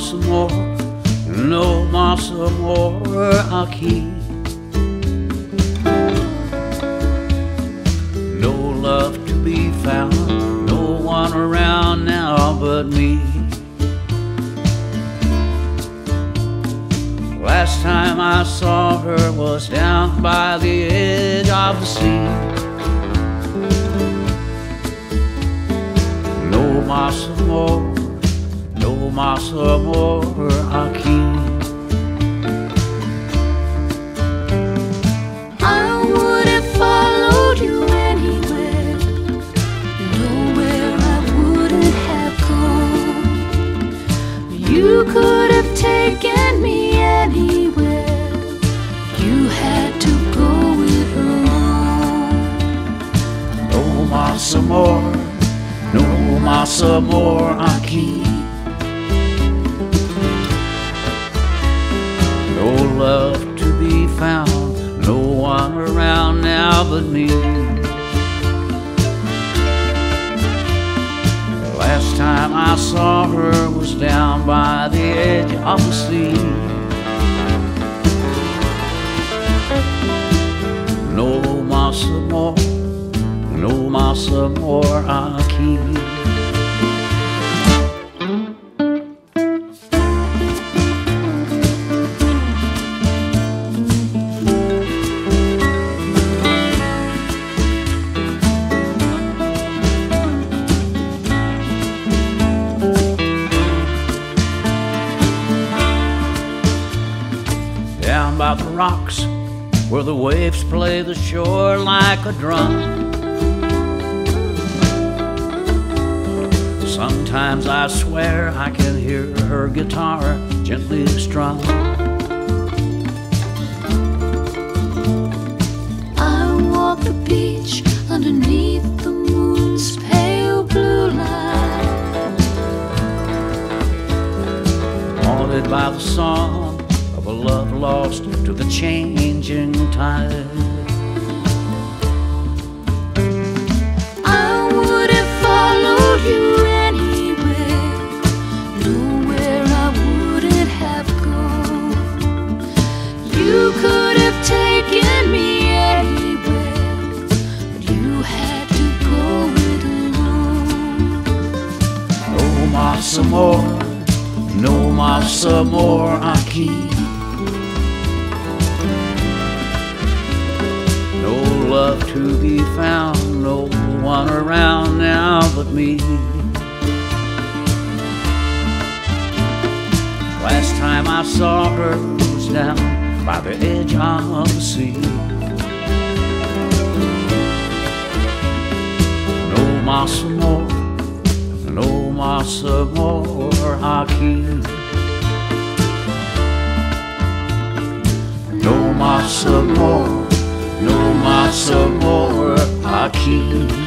más amor, no más amor aquí. No love to be found, no one around now but me. Last time I saw her was down by the edge of the sea. No más amor, amor aquí. I would have followed you anywhere, nowhere I wouldn't have gone. You could have taken me anywhere, you had to go it alone. No más amor, no más amor aquí. Found, no one around now but me. Last time I saw her was down by the edge of the sea. No más amor, no más amor aquí. Down by the rocks where the waves play the shore like a drum. Sometimes I swear I can hear her guitar gently strum. I walk the beach underneath the moon's pale blue light. haunted by the song a love lost to the changing tide. I would have followed you anywhere, nowhere I wouldn't have gone. You could have taken me anywhere, but you had to go it alone. No más amor, no más amor love to be found, no one around now but me. Last time I saw her was down by the edge of the sea. No más amor, no más amor aquí. No más amor, no más amor aquí.